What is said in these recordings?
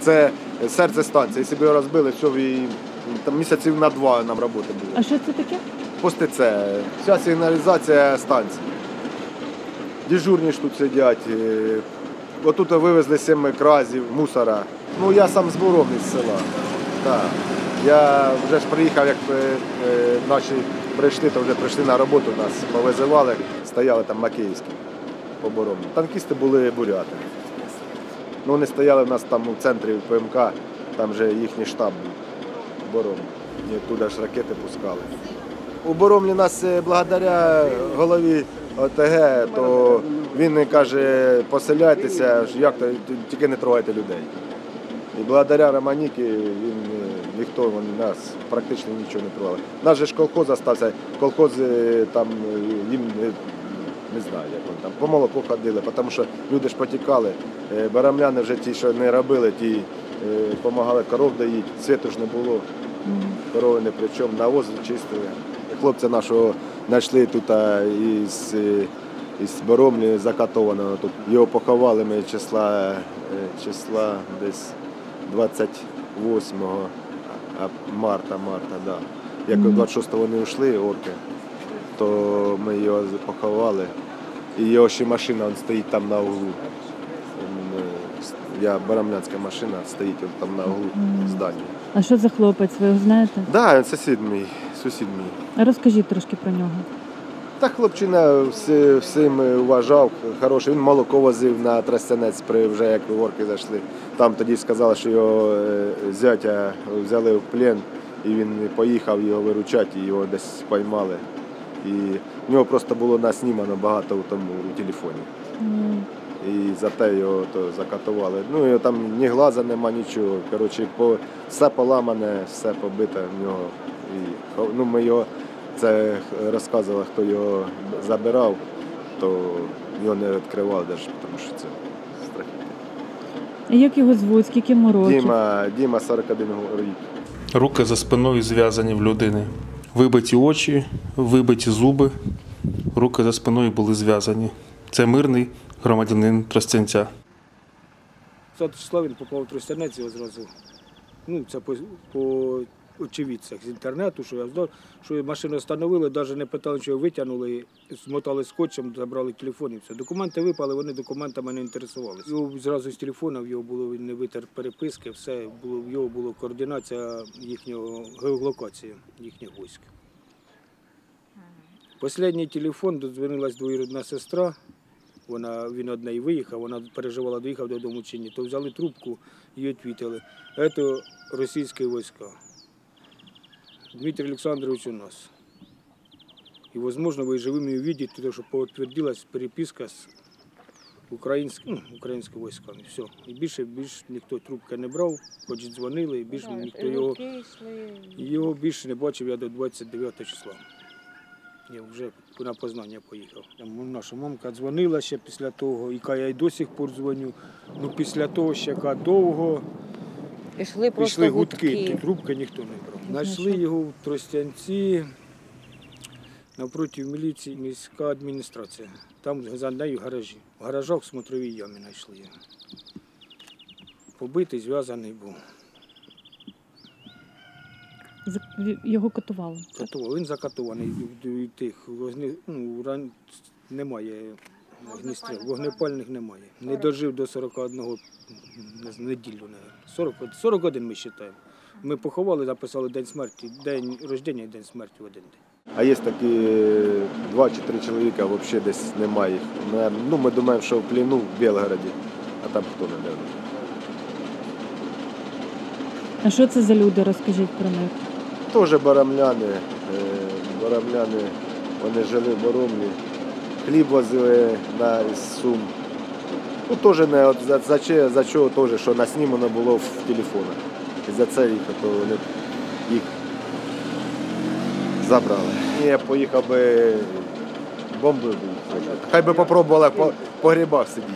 Це серце станції. Якщо б його розбили, все, і, там місяців на два нам роботи було. А що це таке? Пости це вся сигналізація станції. Дежурні ж тут сидять. е, Отут вивезли сім кразів, мусора. Ну я сам з Боровни з села. Так. Я вже ж приїхав, як е, е, наші прийшли, то вже прийшли на роботу, нас повизивали, стояли там на Київській по Боровні. Танкісти були буряти. Ну, вони стояли в нас там у центрі ПМК, там вже їхній штаб був в І туди ж ракети пускали. У Боромлі нас е, благодаря голові ОТГ, то він каже, поселяйтеся, як то, тільки не трогайте людей. І благодаря Романіки він, е, ніхто вони нас практично нічого не трогали. Наш же ж колхоз залишився, колхоз е, там їм не, не знаю, як вони там по молоку ходили, тому що люди ж потікали. Е, Барамляни вже ті, що не робили, ті допомагали коров доїть, світу ж не було корови не при чому, навоз чистили. Хлопця нашого знайшли тут із, е, із Боромлі закатованого. Тут його поховали ми числа, е, числа десь 28 а, марта, марта, да. Як 26-го вони йшли, орки, то ми його поховали. І його ще машина он стоїть там на углу. Е, Я барамлянська машина стоїть он там на углу здання. А що за хлопець? Ви його знаєте? Да, він сусід мій, сусід мій. А Розкажіть трошки про нього. Та хлопчина всі, всім вважав, хороший. Він молоко возив на Тростянець, при вже як ворки зайшли. Там тоді сказали, що його е, зятя взяли в плен, і він поїхав його виручати, і його десь поймали. І в нього просто було наснімано багато у тому у телефоні. М, І за те його то закатували. Ну і там ні глаза нема, нічого. Коротше, по, все поламане, все побите в нього. І, ну, ми його це розказували, хто його забирав, то його не відкривали навіть, тому що це страхіття. А Як його звуть? Скільки йому років? Діма, Діма 41 рік. Руки за спиною зв'язані в людини. Вибиті очі, вибиті зуби, руки за спиною були зв'язані. Це мирний громадянин Тростянця. 20 числа він попав в Тростянець і одразу. Ну, це по, по очевидцях з інтернету, що я знав, що машину встановили, навіть не питали, що витягнули, змотали скотчем, забрали телефон і все. Документи випали, вони документами не інтересувалися. Його зразу з телефона, в його було він не витер переписки, все було, в його була координація їхнього геолокації їхніх військ. Останній телефон додзвонилась двоюрідна сестра. Вона, він од неї виїхав, вона переживала, доїхав додому чи ні. То взяли трубку і відповіли. Це російські війська. Дмитрий Олександрович у нас. І, можливо, ви живими увидите, тому що підтвердилась переписка з українськими, ну, українськими військами. Все. І більше, більше ніхто трубки не брав, хоч дзвонили, і більше ніхто його, його більше не бачив я до 29 числа. Я вже на познання поїхав. Там наша мамка дзвонила ще після того, каже, я й до сих пор дзвоню. Ну після того ще ка довго Пішли просто пішли гудки, гудки. ті трубки ніхто не брав. Знайшли його в Тростянці навпроти міліції міська адміністрація. Там за нею гаражі. В гаражах в смотровій ямі знайшли його. Побитий, зв'язаний був. Його катували. Катував. Він закатований в- в- в тих ну, ран... немає огністріл, вогнепальних немає. Не дожив до 41 не знаю, неділю, навіть. 40, 41 ми вважаємо. Ми поховали, записали день смерті, день рождення і день смерті в один день. А є такі е, два чи три чоловіка, взагалі десь немає їх. Наверно, Ну, ми думаємо, що в пліну в Білгороді, а там хто не знає. А що це за люди? Розкажіть про них. Теж барамляни, е, барамляни, вони жили в Боромлі, хліб возили на із Сум. Ну, теж не от за, за, за чого теж, що наснімано було в телефонах. І за це їх, то вони їх забрали. Я поїхав би бомби. Хай би попробували по, по грибах сидіти,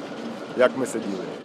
як ми сиділи.